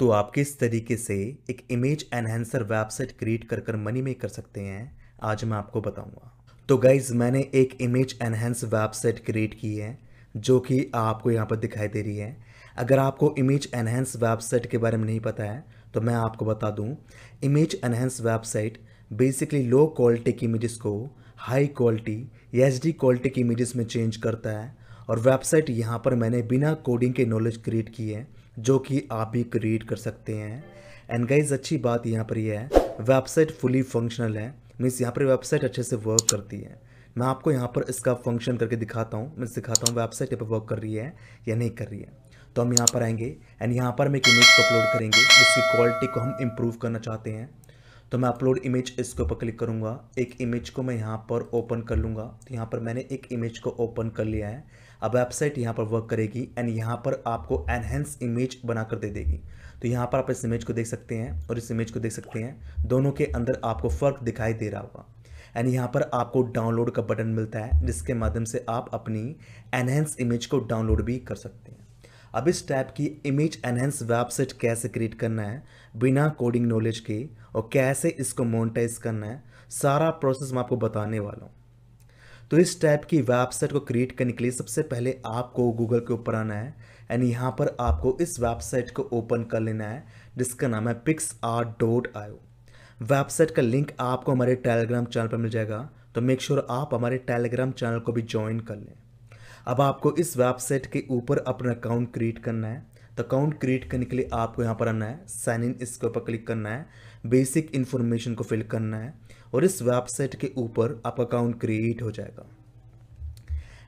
तो आप किस तरीके से एक इमेज एनहेंसर वेबसाइट क्रिएट कर कर मनी मेक कर सकते हैं, आज मैं आपको बताऊँगा। तो गाइज़ मैंने एक इमेज एनहेंस वेबसाइट क्रिएट की है, जो कि आपको यहाँ पर दिखाई दे रही है। अगर आपको इमेज एनहेंस वेबसाइट के बारे में नहीं पता है तो मैं आपको बता दूँ image enhance website basically low quality की इमेज़ को हाई क्वालिटी या एच क्वालिटी की इमेज़ में चेंज करता है। और वेबसाइट यहाँ पर मैंने बिना कोडिंग के नॉलेज क्रिएट की है। जो कि आप भी क्रिएट कर सकते हैं। एंड गाइज़ अच्छी बात यहाँ पर यह है वेबसाइट फुली फंक्शनल है मीन्स यहाँ पर वेबसाइट अच्छे से वर्क करती है। मैं आपको यहाँ पर इसका फ़ंक्शन करके दिखाता हूँ, मैं दिखाता हूँ वेबसाइट यहाँ पर वर्क कर रही है या नहीं कर रही है। तो हम यहाँ पर आएँगे एंड यहाँ पर हम एक इमेज को अपलोड करेंगे, जिसकी क्वालिटी को हम इम्प्रूव करना चाहते हैं। तो मैं अपलोड इमेज इसके ऊपर क्लिक करूँगा, एक इमेज को मैं यहाँ पर ओपन कर लूँगा। तो यहाँ पर मैंने एक इमेज को ओपन कर लिया है। अब वेबसाइट यहाँ पर वर्क करेगी एंड यहाँ पर आपको एनहेंस इमेज बनाकर दे देगी। तो यहाँ पर आप इस इमेज को देख सकते हैं और इस इमेज को देख सकते हैं। दोनों के अंदर आपको फ़र्क दिखाई दे रहा होगा। एंड यहाँ पर आपको डाउनलोड का बटन मिलता है, जिसके माध्यम से आप अपनी एनहेंस इमेज को डाउनलोड भी कर सकते हैं। अब इस टाइप की इमेज एनहेंस वेबसाइट कैसे क्रिएट करना है, बिना कोडिंग नॉलेज के और कैसे इसको मोनिटाइज करना है, सारा प्रोसेस मैं आपको बताने वाला हूँ। तो इस टाइप की वेबसाइट को क्रिएट करने के लिए सबसे पहले आपको गूगल के ऊपर आना है एंड यहाँ पर आपको इस वेबसाइट को ओपन कर लेना है, जिसका नाम है पिक्स आर आयो वेबसाइट का लिंक आपको हमारे टेलीग्राम चैनल पर मिल जाएगा तो मेक श्योर sure आप हमारे टेलीग्राम चैनल को भी ज्वाइन कर लें। अब आपको इस वेबसाइट के ऊपर अपना अकाउंट क्रिएट करना है। तो अकाउंट क्रिएट करने के लिए आपको यहाँ पर आना है साइन इन इसके ऊपर क्लिक करना है बेसिक इन्फॉर्मेशन को फिल करना है। और इस वेबसाइट के ऊपर आपका अकाउंट क्रिएट हो जाएगा।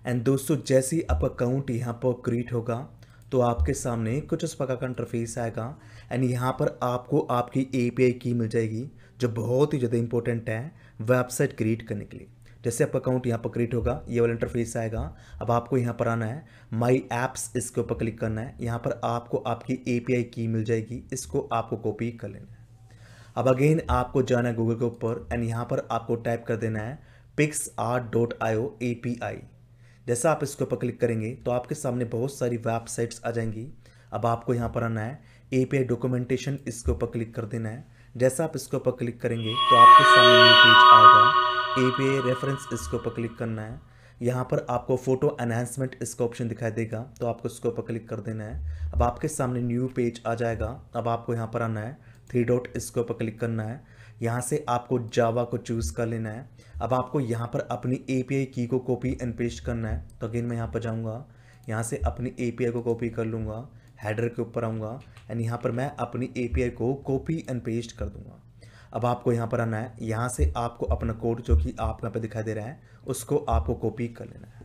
एंड दोस्तों, जैसे ही आपका अकाउंट यहाँ पर क्रिएट होगा तो आपके सामने कुछ उस प्रकार का इंटरफेस आएगा। एंड यहाँ पर आपको आपकी एपीआई की मिल जाएगी, जो बहुत ही ज़्यादा इंपॉर्टेंट है वेबसाइट क्रिएट करने के लिए। जैसे आपका अकाउंट यहाँ पर क्रिएट होगा, ये वाला इंटरफेस आएगा। अब आपको यहाँ पर आना है माई ऐप्स इसके ऊपर क्लिक करना है। यहाँ पर आपको आपकी एपीआई की मिल जाएगी, इसको आपको कॉपी कर लेना है। अब अगेन आपको जाना है गूगल के ऊपर एंड यहाँ पर आपको टाइप कर देना है pix R dot O A P I जैसा आप इसके ऊपर क्लिक करेंगे तो आपके सामने बहुत सारी वेबसाइट्स आ जाएँगी। अब आपको यहाँ पर आना है ए पी आई डॉक्यूमेंटेशन इसके ऊपर क्लिक कर देना है। जैसा आप इसके ऊपर क्लिक करेंगे तो आपके सामने पेज आएगा। ए पी आई रेफरेंस इसके ऊपर क्लिक करना है। यहाँ पर आपको फ़ोटो एनहेंसमेंट इसका ऑप्शन दिखाई देगा तो आपको इसके ऊपर क्लिक कर देना है। अब आपके सामने न्यू पेज आ जाएगा। अब आपको यहाँ पर आना है थ्री डॉट इसके ऊपर क्लिक करना है। यहाँ से आपको जावा को चूज़ कर लेना है। अब आपको यहाँ पर अपनी एपीआई की को कॉपी एंड पेस्ट करना है। तो अगेन मैं यहाँ पर जाऊँगा। यहाँ से अपनी एपीआई को कॉपी कर लूँगा। हेडर के ऊपर आऊँगा। एंड यहाँ पर मैं अपनी एपीआई को कॉपी एंड पेस्ट कर दूँगा। अब आपको यहाँ पर आना है। यहाँ से आपको अपना कोड जो कि आप यहाँ पर दिखाई दे रहा है, उसको आपको कॉपी कर लेना है।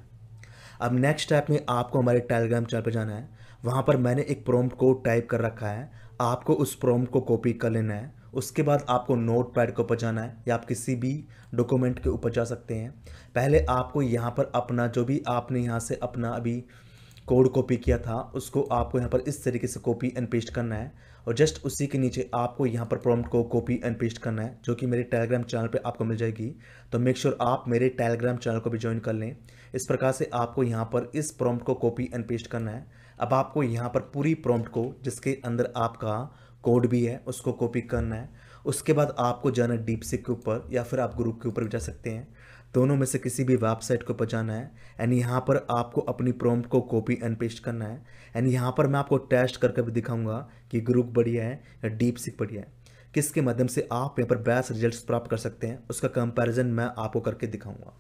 अब नेक्स्ट स्टेप में आपको हमारे टेलीग्राम चैनल पर जाना है। वहाँ पर मैंने एक प्रोम्प्ट कोड टाइप कर रखा है। आपको उस प्रॉम्प्ट को कॉपी कर लेना है, उसके बाद आपको नोट पैड के ऊपर जाना है या आप किसी भी डॉक्यूमेंट के ऊपर जा सकते हैं। पहले आपको यहाँ पर अपना जो भी आपने यहाँ से अपना अभी कोड कॉपी किया था, उसको आपको यहाँ पर इस तरीके से कॉपी एंड पेस्ट करना है और जस्ट उसी के नीचे आपको यहाँ पर प्रॉम्प्ट को कॉपी एंड पेस्ट करना है, जो कि मेरे टेलीग्राम चैनल पे आपको मिल जाएगी। तो मेक श्योर sure आप मेरे टेलीग्राम चैनल को भी ज्वाइन कर लें। इस प्रकार से आपको यहाँ पर इस प्रॉम्प्ट को कॉपी एंड पेस्ट करना है। अब आपको यहाँ पर पूरी प्रॉम्प्ट को, जिसके अंदर आपका कोड भी है, उसको कॉपी करना है। उसके बाद आपको जाना है डीप सिक के ऊपर, या फिर आप ग्रुप के ऊपर भी जा सकते हैं। दोनों में से किसी भी वेबसाइट को जाना है। एंड यहाँ पर आपको अपनी प्रॉम्प्ट को कॉपी एंड पेस्ट करना है। एंड यहाँ पर मैं आपको टेस्ट करके भी दिखाऊँगा कि ग्रुप बढ़िया है या डीप सिक बढ़िया है। किसके माध्यम से आप यहाँ पर बेस्ट रिज़ल्ट प्राप्त कर सकते हैं, उसका कंपैरिजन मैं आपको करके दिखाऊँगा।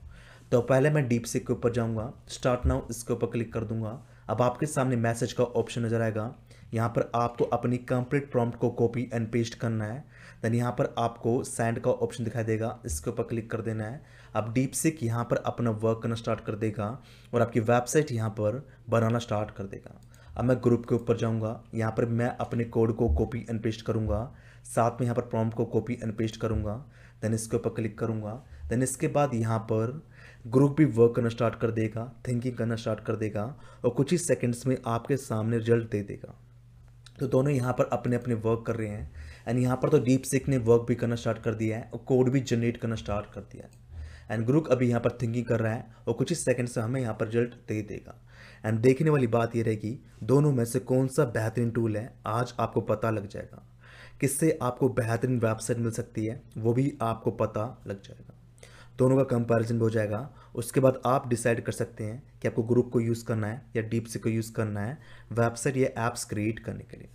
तो पहले मैं डीप सिक के ऊपर जाऊँगा। स्टार्ट नाउ इसके ऊपर क्लिक कर दूँगा। अब आपके सामने मैसेज का ऑप्शन नज़र आएगा। यहाँ पर आपको अपनी कंप्लीट प्रॉम्प्ट को कॉपी एंड पेस्ट करना है। देन यहाँ पर आपको सेंड का ऑप्शन दिखाई देगा। इसके ऊपर क्लिक कर देना है। अब डीप सिक यहाँ पर अपना वर्क करना स्टार्ट कर देगा और आपकी वेबसाइट यहाँ पर बनाना स्टार्ट कर देगा। अब मैं ग्रुप के ऊपर जाऊँगा। यहाँ पर मैं अपने कोड को कॉपी एंड पेस्ट करूँगा। साथ में यहाँ पर प्रॉम्प्ट को कॉपी एंड पेस्ट करूँगा। देन इसके ऊपर क्लिक करूँगा। देन इसके बाद यहाँ पर ग्रुप भी वर्क करना स्टार्ट कर देगा थिंकिंग करना स्टार्ट कर देगा, और कुछ ही सेकंड्स में आपके सामने रिज़ल्ट दे देगा। तो दोनों यहाँ पर अपने अपने वर्क कर रहे हैं एंड यहाँ पर तो डीप सिक ने वर्क भी करना स्टार्ट कर दिया है, और कोड भी जनरेट करना स्टार्ट कर दिया है। एंड ग्रुप अभी यहाँ पर थिंकिंग कर रहा है, और कुछ ही सेकंड से हमें यहाँ पर रिज़ल्ट दे देगा। एंड देखने वाली बात यह रहेगी, दोनों में से कौन सा बेहतरीन टूल है, आज आपको पता लग जाएगा। किससे आपको बेहतरीन वेबसाइट मिल सकती है, वो भी आपको पता लग जाएगा। दोनों का कंपैरिजन हो जाएगा। उसके बाद आप डिसाइड कर सकते हैं कि आपको ग्रुप को यूज़ करना है या डीप को यूज़ करना है वेबसाइट या ऐप्स क्रिएट करने के लिए।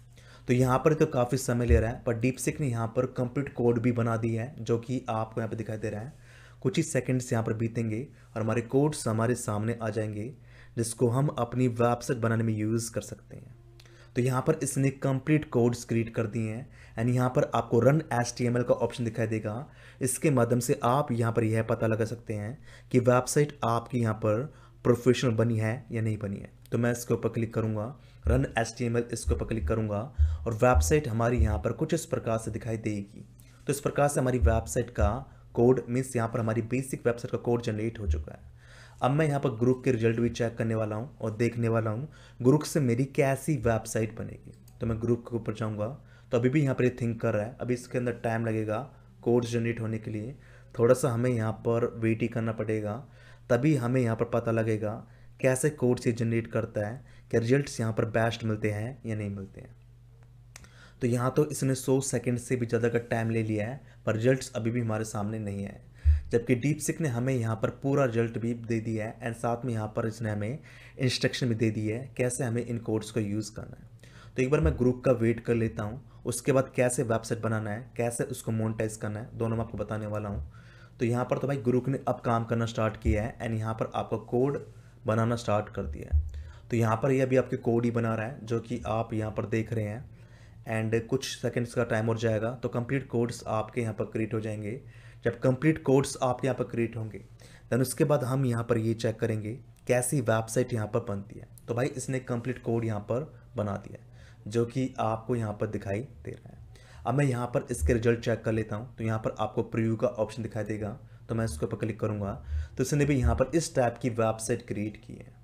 तो यहाँ पर तो काफ़ी समय ले रहा है, पर डीप सिक ने यहाँ पर कंप्लीट कोड भी बना दी है, जो कि आपको यहाँ पर दिखाई दे रहा है। कुछ ही सेकंड्स यहाँ पर बीतेंगे और हमारे कोड्स हमारे सामने आ जाएँगे, जिसको हम अपनी वेबसाइट बनाने में यूज़ कर सकते हैं। तो यहाँ पर इसने कंप्लीट कोड्स क्रिएट कर दिए हैं एंड यहाँ पर आपको रन एसटीएमएल का ऑप्शन दिखाई देगा। इसके माध्यम से आप यहाँ पर यह पता लगा सकते हैं कि वेबसाइट आपकी यहाँ पर प्रोफेशनल बनी है या नहीं बनी है। तो मैं इसके ऊपर क्लिक करूँगा रन एसटीएमएल इसके ऊपर क्लिक करूँगा, और वेबसाइट हमारी यहाँ पर कुछ इस प्रकार से दिखाई देगी। तो इस प्रकार से हमारी वेबसाइट का कोड मीन्स यहाँ पर हमारी बेसिक वेबसाइट का कोड जनरेट हो चुका है। अब मैं यहाँ पर ग्रुप के रिज़ल्ट भी चेक करने वाला हूँ और देखने वाला हूँ। ग्रुप से मेरी कैसी वेबसाइट बनेगी? तो मैं ग्रुप के ऊपर जाऊँगा। तो अभी भी यहाँ पर ये थिंक कर रहा है। अभी इसके अंदर टाइम लगेगा कोड्स जनरेट होने के लिए। थोड़ा सा हमें यहाँ पर वेट ही करना पड़ेगा। तभी हमें यहाँ पर पता लगेगा कैसे कोड्स ये जनरेट करता है, क्या रिजल्ट्स यहाँ पर बेस्ट मिलते हैं या नहीं मिलते हैं। तो यहाँ तो इसने 100 सेकंड से भी ज़्यादा का टाइम ले लिया है, पर रिजल्ट्स अभी भी हमारे सामने नहीं है जबकि डीप सिक ने हमें यहाँ पर पूरा रिज़ल्ट भी दे दिया है एंड साथ में यहाँ पर इसने हमें इंस्ट्रक्शन भी दे दी है कैसे हमें इन कोड्स को यूज़ करना है। तो एक बार मैं ग्रुप का वेट कर लेता हूँ, उसके बाद कैसे वेबसाइट बनाना है, कैसे उसको मोनिटाइज करना है, दोनों मैं आपको बताने वाला हूँ। तो यहाँ पर तो भाई ग्रुप ने अब काम करना स्टार्ट किया है एंड यहाँ पर आपका कोड बनाना स्टार्ट कर दिया है। तो यहाँ पर ये अभी आपके कोड ही बना रहा है, जो कि आप यहाँ पर देख रहे हैं। एंड कुछ सेकंड्स का टाइम और जाएगा तो कंप्लीट कोड्स आपके यहाँ पर क्रिएट हो जाएँगे। जब कंप्लीट कोड्स आपके यहाँ पर क्रिएट होंगे देन उसके बाद हम यहाँ पर ये चेक करेंगे कैसी वेबसाइट यहाँ पर बनती है तो भाई इसने कंप्लीट कोड यहाँ पर बना दिया है जो कि आपको यहाँ पर दिखाई दे रहा है अब मैं यहाँ पर इसके रिज़ल्ट चेक कर लेता हूँ तो यहाँ पर आपको प्रीव्यू का ऑप्शन दिखाई देगा तो मैं इसके ऊपर क्लिक करूँगा तो इसने भी यहाँ पर इस टाइप की वेबसाइट क्रिएट की है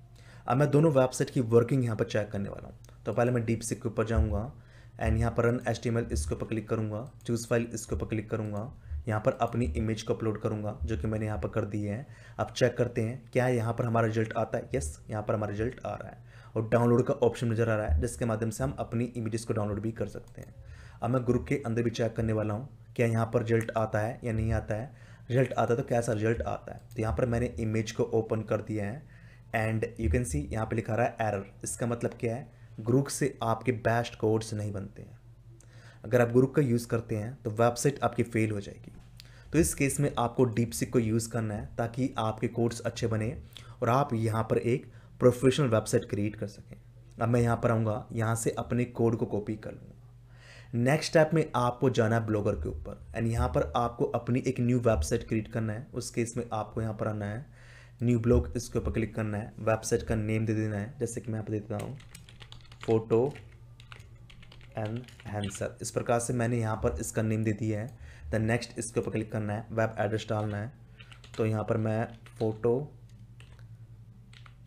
अब मैं दोनों वेबसाइट की वर्किंग यहाँ पर चेक करने वाला हूँ तो पहले मैं डीप सिक के ऊपर जाऊँगा एंड यहाँ पर रन एच इसके ऊपर क्लिक करूँगा चूज़ फ़ाइल इसके ऊपर क्लिक करूँगा यहाँ पर अपनी इमेज को अपलोड करूँगा, जो कि मैंने यहाँ पर कर दिए हैं। अब चेक करते हैं, क्या यहाँ पर हमारा रिज़ल्ट आता है? यस यहाँ पर हमारा रिज़ल्ट आ रहा है। और डाउनलोड का ऑप्शन नज़र आ रहा है, जिसके माध्यम से हम अपनी इमेजेस को डाउनलोड भी कर सकते हैं। अब मैं ग्रुप के अंदर भी चेक करने वाला हूँ, क्या यहाँ पर रिज़ल्ट आता है या नहीं आता है। रिज़ल्ट आता है तो कैसा रिज़ल्ट आता है? तो यहाँ पर मैंने इमेज को ओपन कर दिया है एंड यू कैन सी यहाँ पे लिखा रहा है एरर इसका मतलब क्या है? ग्रुप से आपके बेस्ट कोड्स नहीं बनते हैं। अगर आप ग्रुप का यूज़ करते हैं तो वेबसाइट आपकी फेल हो जाएगी। तो इस केस में आपको डीप सिक को यूज़ करना है, ताकि आपके कोड्स अच्छे बने और आप यहाँ पर एक प्रोफेशनल वेबसाइट क्रिएट कर सकें। अब मैं यहाँ पर आऊँगा, यहाँ से अपने कोड को कॉपी कर लूँगा। नेक्स्ट स्टेप में आपको जाना है ब्लॉगर के ऊपर। एंड यहाँ पर आपको अपनी एक न्यू वेबसाइट क्रिएट करना है। उस केस में आपको यहाँ पर आना है। न्यू ब्लॉग इसके ऊपर क्लिक करना है। वेबसाइट का नेम दे देना है। जैसे कि मैं यहाँ पर देता हूँ फ़ोटो एंड हैंसर इस प्रकार से मैंने यहाँ पर इसका नेम दे दिया है। द नेक्स्ट इसके ऊपर क्लिक करना है। वेब एड्रेस डालना है। तो यहाँ पर मैं फ़ोटो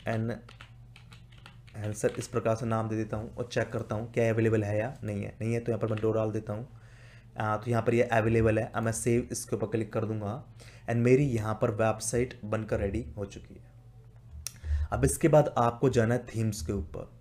एंड हैंसर इस प्रकार से नाम दे देता हूँ और चेक करता हूँ क्या अवेलेबल है या नहीं है। नहीं है तो यहाँ पर मैं डो डाल देता हूँ। तो यहाँ पर ये अवेलेबल है। अब मैं सेव इसके ऊपर क्लिक कर दूँगा। एंड मेरी यहाँ पर वेबसाइट बनकर रेडी हो चुकी है। अब इसके बाद आपको जाना है थीम्स के ऊपर।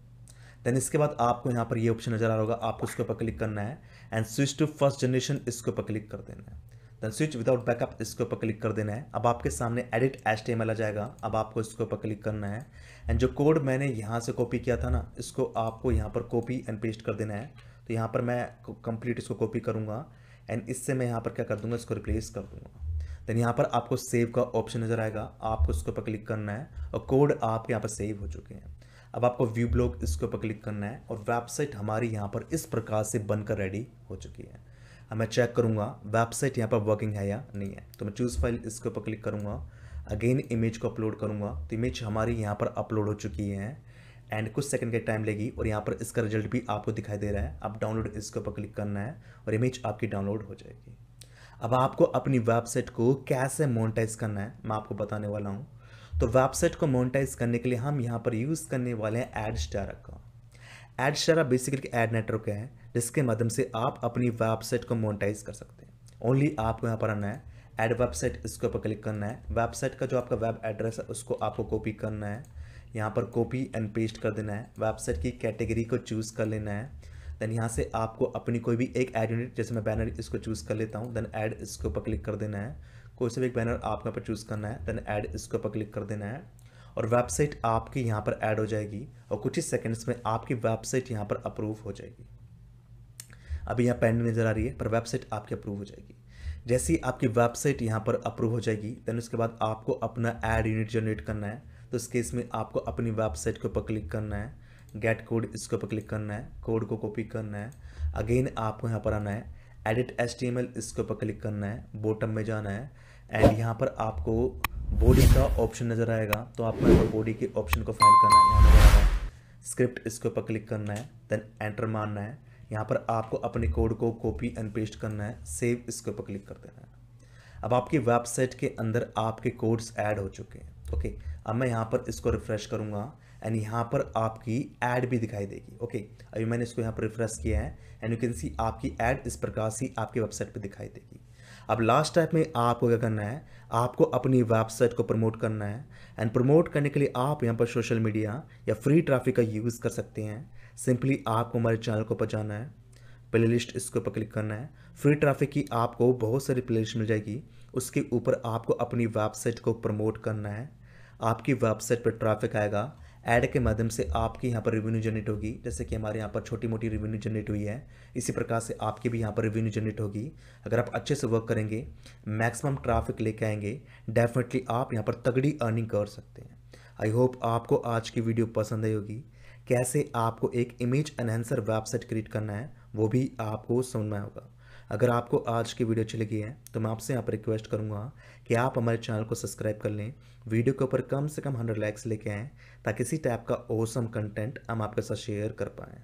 देन इसके बाद आपको यहाँ पर ये ऑप्शन नज़र आ रहा होगा, आपको उसके ऊपर क्लिक करना है and switch to first generation इसके ऊपर क्लिक कर देना है। देन स्विच विदाउट बैकअप इसके ऊपर क्लिक कर देना है। अब आपके सामने एडिट एच टी आ जाएगा। अब आपको इसके ऊपर क्लिक करना है। एंड जो कोड मैंने यहाँ से कॉपी किया था ना, इसको आपको यहाँ पर कॉपी एंड पेस्ट कर देना है। तो यहाँ पर मैं कंप्लीट इसको कॉपी करूँगा। एंड इससे मैं यहाँ पर क्या कर दूँगा, इसको रिप्लेस कर दूँगा। देन यहाँ पर आपको सेव का ऑप्शन नज़र आएगा। आपको उसके ऊपर क्लिक करना है। और कोड आपके यहाँ पर सेव हो चुके हैं। अब आपको व्यू ब्लॉग इसके ऊपर क्लिक करना है और वेबसाइट हमारी यहाँ पर इस प्रकार से बनकर रेडी हो चुकी है। अब मैं चेक करूँगा वेबसाइट यहाँ पर वर्किंग है या नहीं है। तो मैं चूज़ फ़ाइल इसके ऊपर क्लिक करूँगा अगेन इमेज को अपलोड करूँगा। तो इमेज हमारी यहाँ पर अपलोड हो चुकी है एंड कुछ सेकंड के टाइम लेगी और यहाँ पर इसका रिज़ल्ट भी आपको दिखाई दे रहा है। अब डाउनलोड इसके ऊपर क्लिक करना है और इमेज आपकी डाउनलोड हो जाएगी। अब आपको अपनी वेबसाइट को कैसे मोनेटाइज करना है, मैं आपको बताने वाला हूँ। तो वेबसाइट को मोनिटाइज करने के लिए हम यहाँ पर यूज़ करने वाले हैं एड स्टारा का। Adsterra basically ad network है, जिसके माध्यम से आप अपनी वेबसाइट को मोनिटाइज कर सकते हैं। ओनली आपको यहाँ पर आना है एड वेबसाइट इसके ऊपर क्लिक करना है। वेबसाइट का जो आपका वेब एड्रेस है, उसको आपको कॉपी करना है। यहाँ पर कॉपी एंड पेस्ट कर देना है। वेबसाइट की कैटेगरी को चूज़ कर लेना है। देन यहाँ से आपको अपनी कोई भी एक एड यूनिट जैसे मैं बैनर इसको चूज़ कर लेता हूँ। देन ऐड इसके ऊपर क्लिक कर देना है। कोई सा भी एक बैनर आपको यहाँ पर चूज़ करना है देन ऐड इसके ऊपर क्लिक कर देना है और वेबसाइट आपकी यहाँ पर ऐड हो जाएगी और कुछ ही सेकंड्स में आपकी वेबसाइट यहाँ पर अप्रूव हो जाएगी। अभी यहाँ पेंडिंग नज़र आ रही है, पर वेबसाइट आपकी अप्रूव हो जाएगी। जैसे ही आपकी वेबसाइट यहाँ पर अप्रूव हो जाएगी देन उसके बाद आपको अपना ऐड यूनिट जनरेट करना है। तो इस केस में आपको अपनी वेबसाइट के ऊपर क्लिक करना है गेट कोड इसके ऊपर क्लिक करना है कोड को कॉपी करना है। अगेन आपको यहाँ पर आना है। Edit H T M L इसके ऊपर क्लिक करना है बॉटम में जाना है एंड यहाँ पर आपको बॉडी का ऑप्शन नज़र आएगा तो आपको यहाँ पर बॉडी के ऑप्शन को फाइंड करना है, यहाँ नज़र है स्क्रिप्ट इसके ऊपर क्लिक करना है देन एंटर मारना है, यहाँ पर आपको अपने कोड को कॉपी एंड पेस्ट करना है सेव इसके ऊपर क्लिक कर देना है। अब आपकी वेबसाइट के अंदर आपके कोड्स ऐड हो चुके हैं। ओके? अब मैं यहाँ पर इसको रिफ्रेश करूँगा एंड यहाँ पर आपकी ऐड भी दिखाई देगी, ओके? अभी मैंने इसको यहाँ पर रिफ्रेश किया है एंड यू कैन सी आपकी ऐड इस प्रकार से आपकी वेबसाइट पर दिखाई देगी। अब लास्ट स्टेप में आपको क्या करना है? आपको अपनी वेबसाइट को प्रमोट करना है एंड प्रमोट करने के लिए आप यहाँ पर सोशल मीडिया या फ्री ट्रैफ़िक का यूज़ कर सकते हैं। सिंपली आपको हमारे चैनल को पहुँचाना है। प्ले लिस्ट इसके ऊपर क्लिक करना है। फ्री ट्रैफ़िक की आपको बहुत सारी प्ले लिस्ट मिल जाएगी। उसके ऊपर आपको अपनी वेबसाइट को प्रमोट करना है। आपकी वेबसाइट पर ट्रैफ़िक आएगा। ऐड के माध्यम से आपकी यहाँ पर रिवेन्यू जनरेट होगी। जैसे कि हमारे यहाँ पर छोटी मोटी रिवेन्यू जनरेट हुई है। इसी प्रकार से आपकी भी यहाँ पर रिवेन्यू जनरेट होगी। अगर आप अच्छे से वर्क करेंगे मैक्सिमम ट्रैफ़िक लेके आएँगे डेफिनेटली आप यहाँ पर तगड़ी अर्निंग कर सकते हैं। आई होप आपको आज की वीडियो पसंद आई होगी। कैसे आपको एक इमेज एनहेंसर वेबसाइट क्रिएट करना है वो भी आपको समझना होगा। अगर आपको आज की वीडियो अच्छी लगी है तो मैं आपसे यहाँ पर रिक्वेस्ट करूँगा कि आप हमारे चैनल को सब्सक्राइब कर लें। वीडियो के ऊपर कम से कम हंड्रेड लाइक्स लेके आएँ, ताकि इसी टाइप का ओसम कंटेंट हम आपके साथ शेयर कर पाएँ।